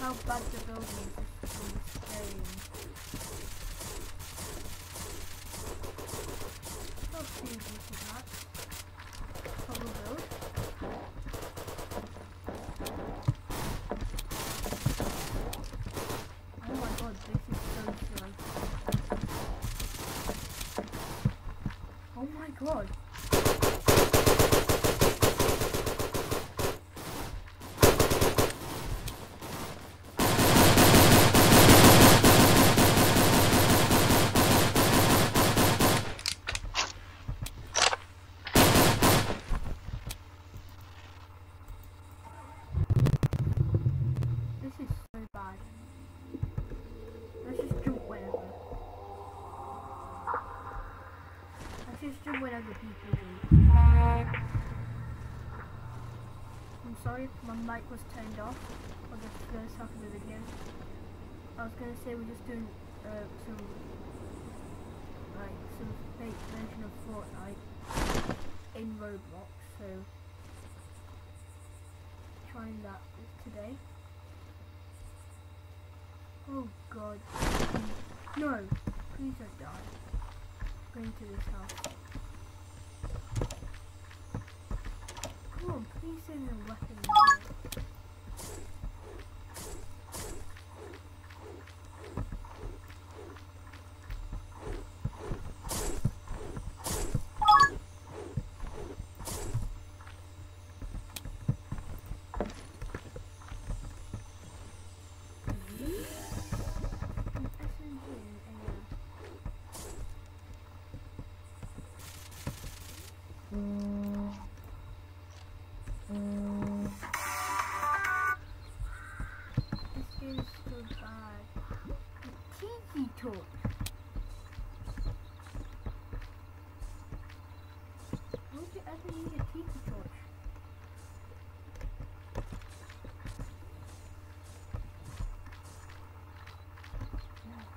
look how bad the building is from this game. How easy to that. Cobble build. Oh my god, this is so slow. Oh my god. This is so bad. Let's just jump wherever. Let's just jump wherever people do. I'm sorry my mic was turned off for the first half of the video. I was gonna say we're just doing uh, some like some fake version of Fortnite in Roblox, so trying that today. Oh god. No, please don't die. Going to this house. Come on, please send a weapon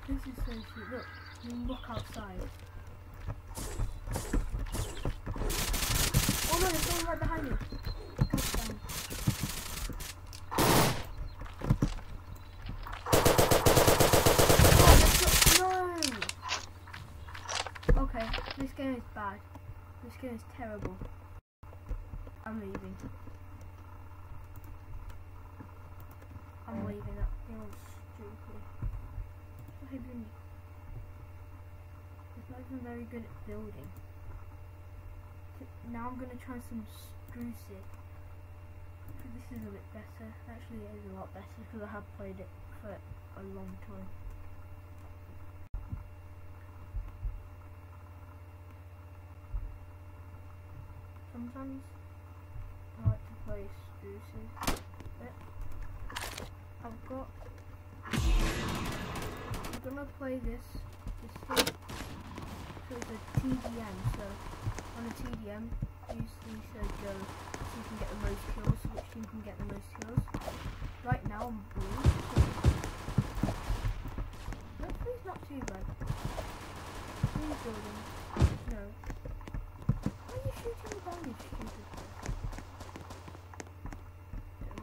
This is so sweet. Look, you look outside. Oh no, there's someone right behind me. Oh, no! Okay, this game is bad. This game is terrible. I'm leaving. I'm leaving. That feels stupid. Not even. It's not even very good at building. Now I'm gonna try some Strucid. This is a bit better. Actually, it is a lot better because I have played it for a long time. Sometimes I like to play spruces. But I've got. I'm gonna play this. This thing. So it's a TDM. So on a TDM, usually says go so you can get the most kills. Which team can get the most kills? Right now I'm blue. So not too bad. Building. No. Why are you shooting Don't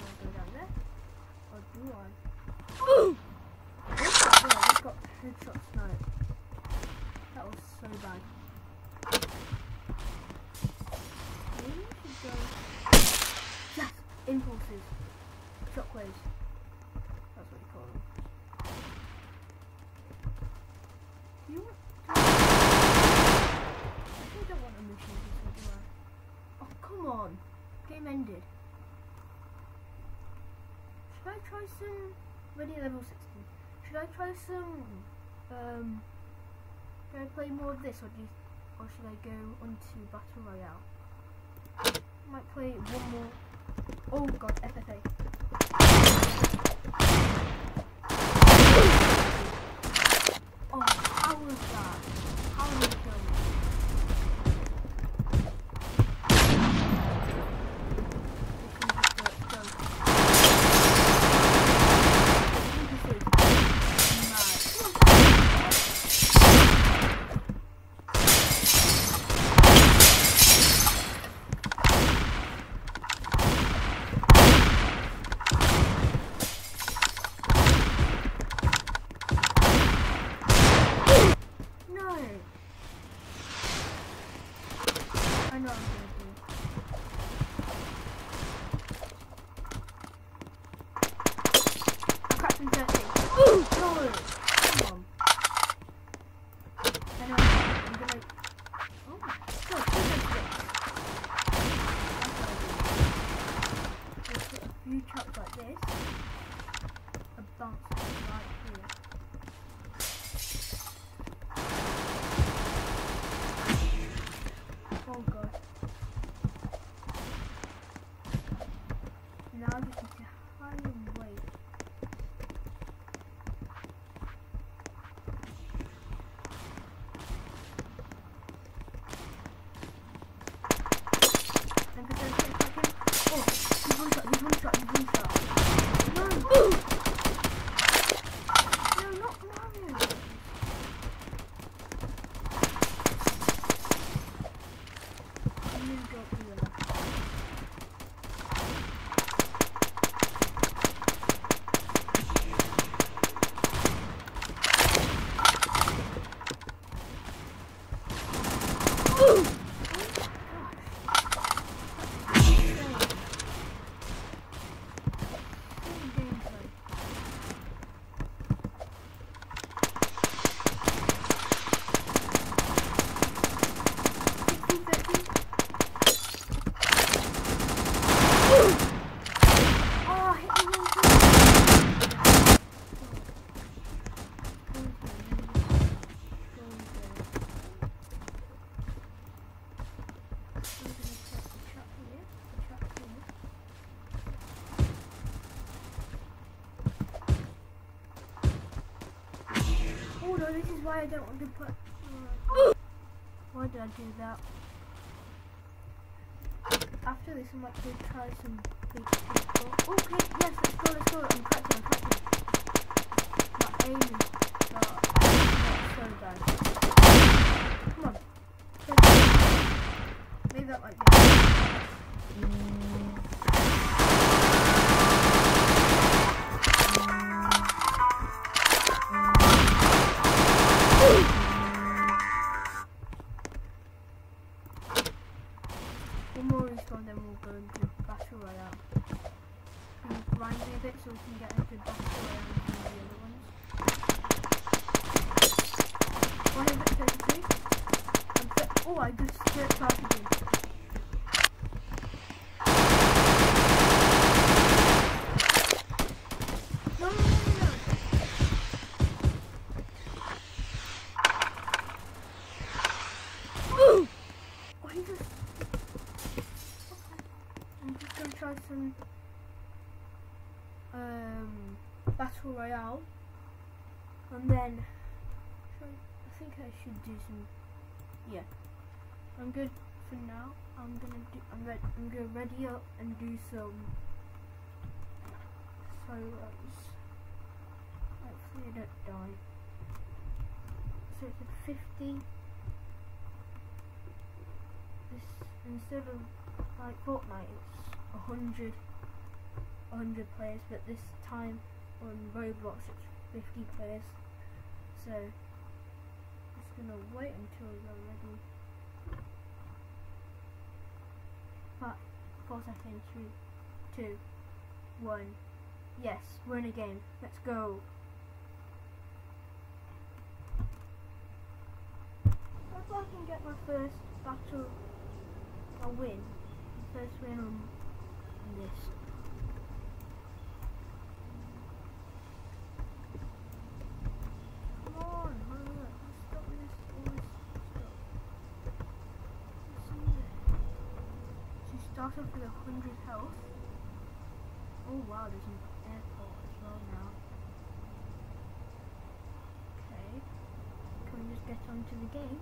want to go down there. Or do I? Oh, yeah, I got headshot snipe. That was so bad. Maybe we should go. Yes! Impulses. Shockwaves. That's what you call them. Do you want to... I think I don't want a mission before, do I? Oh, come on. Game ended. Should I try some... Ready level 16. Should I try some... Um... Should I play more of this or do you, or should I go onto Battle Royale? I might play one more. Oh god, FFA. Oh no, this is why I don't want to put. uh, Why did I do that? After this, I might go try some big people. Okay, yes, let's go, let's go. I'm practicing, I'm practicing. My aim is not so bad. Come on. Maybe that might be. One oh, I just hit targeting. No, no, no, no. Oh, I'm just gonna try some um battle royale, and then I think I should do some. Good for now. I'm gonna do. I'm ready. I'm gonna ready up and do some solos. Hopefully I don't die. So it's a 50. This instead of like Fortnite, it's a hundred, a hundred players, but this time on Roblox it's fifty players. So just gonna wait until they're ready. But four seconds, three, two, one. Yes, we're in a game. Let's go. If I can get my first battle a win. First win on this. Come on, hurry up. Let's stop this. All this stuff. Let's see this. She for the hundred health. Oh wow, there's an airport as well now. Okay. Can we just get onto the game?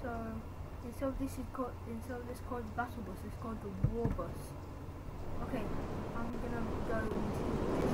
So instead of this is called instead of this called the battle bus, it's called the war bus. Okay, I'm gonna go into this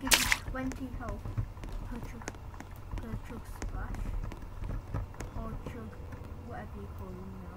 just give me 20 health per chuck, per chug splash, or chuck, whatever you call them now.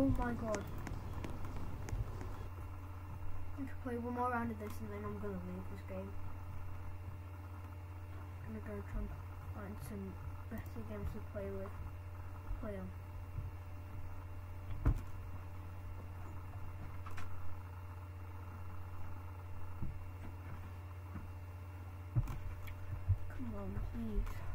Oh my god. I should play one more round of this and then I'm gonna leave this game. I'm gonna go try and find some better games to play with. Play on. Come on, please.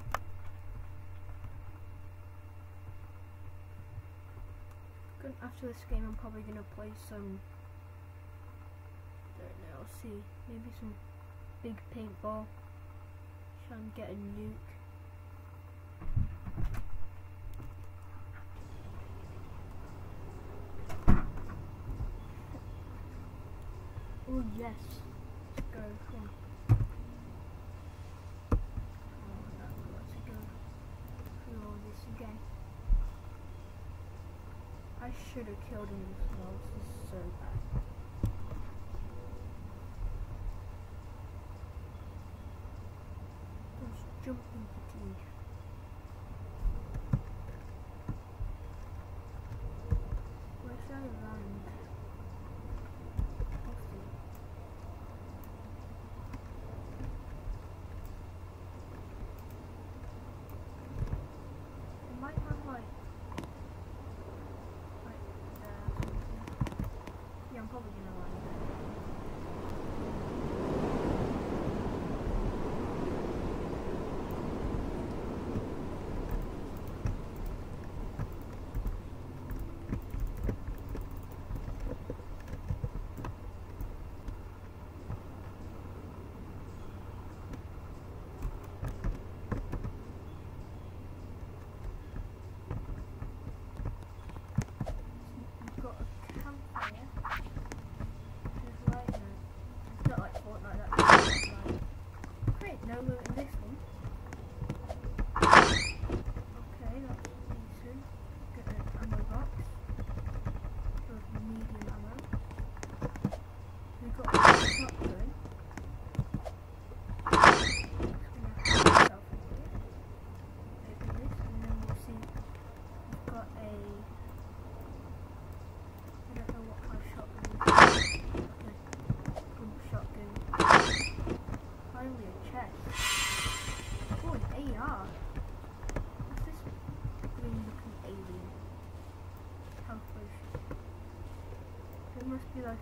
gonna, after this game, I'm probably gonna play some. I don't know. I'll see. Maybe some big paintball. Try and get a nuke. Oh yes. Let's go. Come on. should have killed him.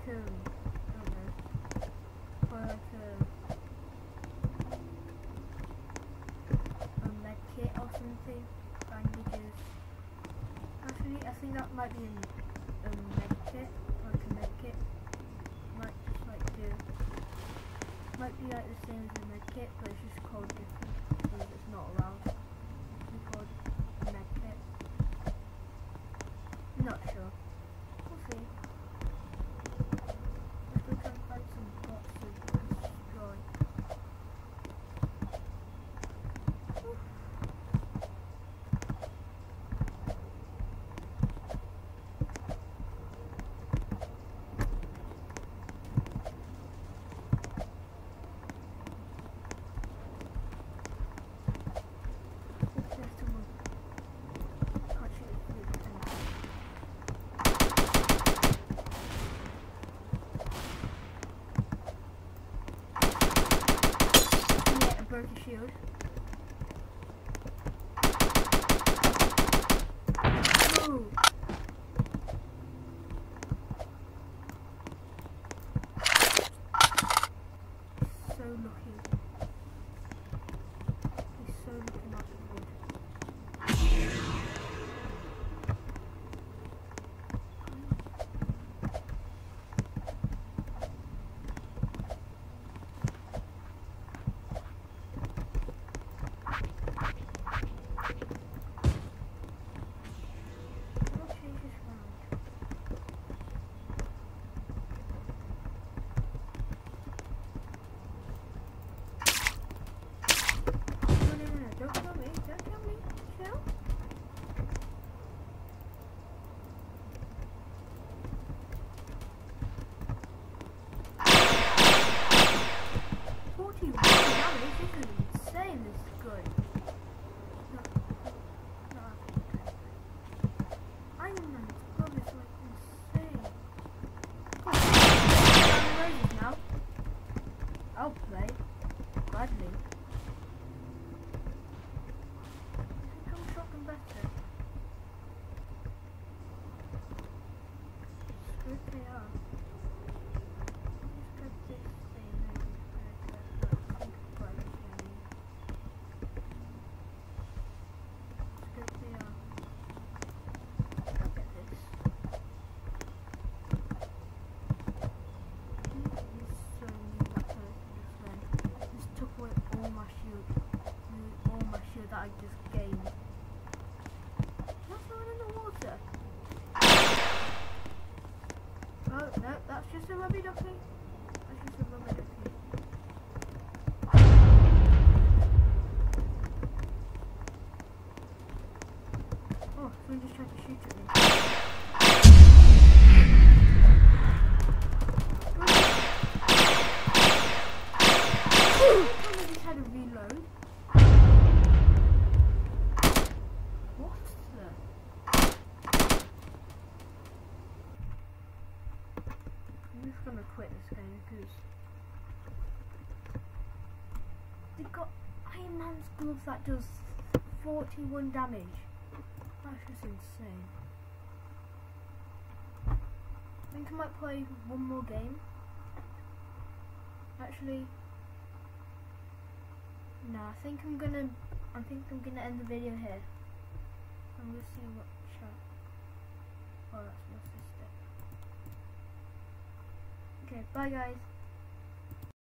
是。Yeah. me. That does 41 damage. That's just insane. I think I might play one more game. Actually, no, I think I'm gonna. I think I'm gonna end the video here. I'm gonna see what chat. Oh, that's my sister. Okay, bye guys.